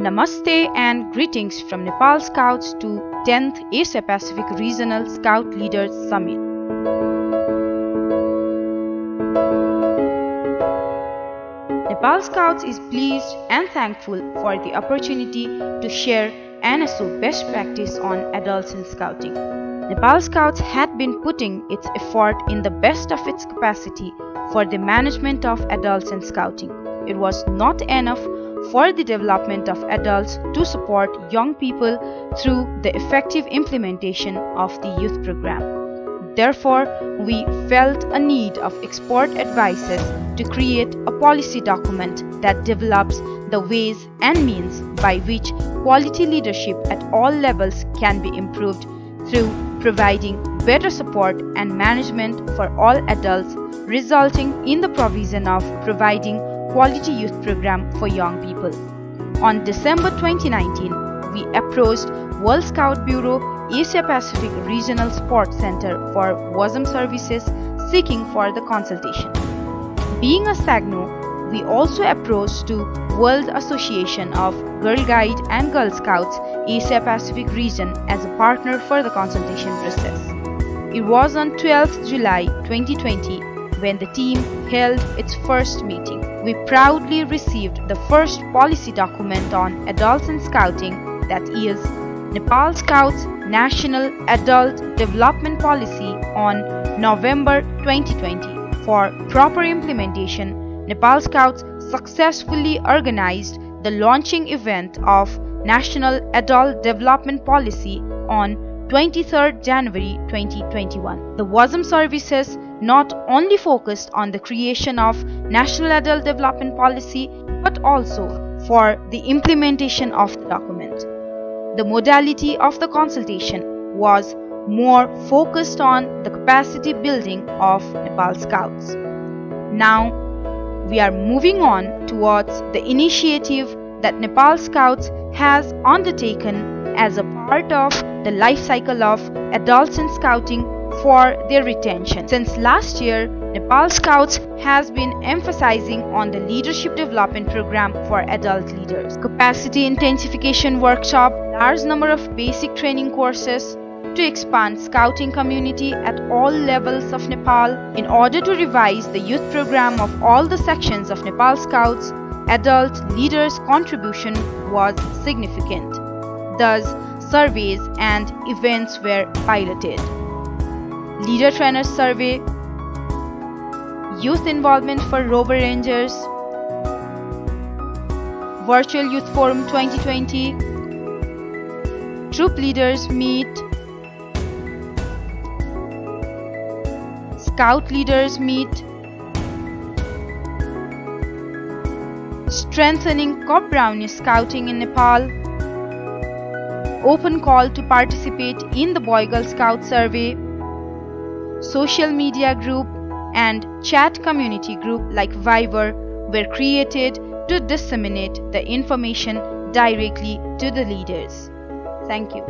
Namaste and greetings from Nepal Scouts to 10th Asia Pacific Regional Scout Leaders Summit. Nepal Scouts is pleased and thankful for the opportunity to share NSO best practice on adults in scouting. Nepal Scouts had been putting its effort in the best of its capacity for the management of adults in scouting. It was not enough for the development of adults to support young people through the effective implementation of the youth program. Therefore, we felt a need of expert advices to create a policy document that develops the ways and means by which quality leadership at all levels can be improved through providing better support and management for all adults resulting in the provision of providing quality youth program for young people. On December 2019, we approached World Scout Bureau Asia Pacific Regional Support Center for WOSM services seeking for the consultation. Being a SAGNO, we also approached to World Association of Girl Guide and Girl Scouts Asia Pacific region as a partner for the consultation process. It was on 12th July 2020 when the team held its first meeting. We proudly received the first policy document on adults in scouting that is Nepal Scouts National Adult Development Policy on November 2020. For proper implementation, Nepal Scouts successfully organized the launching event of National Adult Development Policy on 23rd January 2021. The WOSM services not only focused on the creation of National Adult Development Policy but also for the implementation of the document. The modality of the consultation was more focused on the capacity building of Nepal Scouts. Now we are moving on towards the initiative that Nepal Scouts has undertaken as a part of the life cycle of adults in scouting for their retention. Since last year, Nepal Scouts has been emphasizing on the leadership development program for adult leaders. Capacity intensification workshop, large number of basic training courses, to expand scouting community at all levels of Nepal in order to revise the youth program of all the sections of Nepal Scouts adult leaders contribution was significant thus surveys and events were piloted leader trainers survey youth involvement for rover rangers virtual youth forum 2020 troop leaders meet Scout Leaders Meet, Strengthening Cub Brownie Scouting in Nepal, Open Call to participate in the Boy Girl Scout survey, social media group and chat community group like Viber were created to disseminate the information directly to the leaders. Thank you.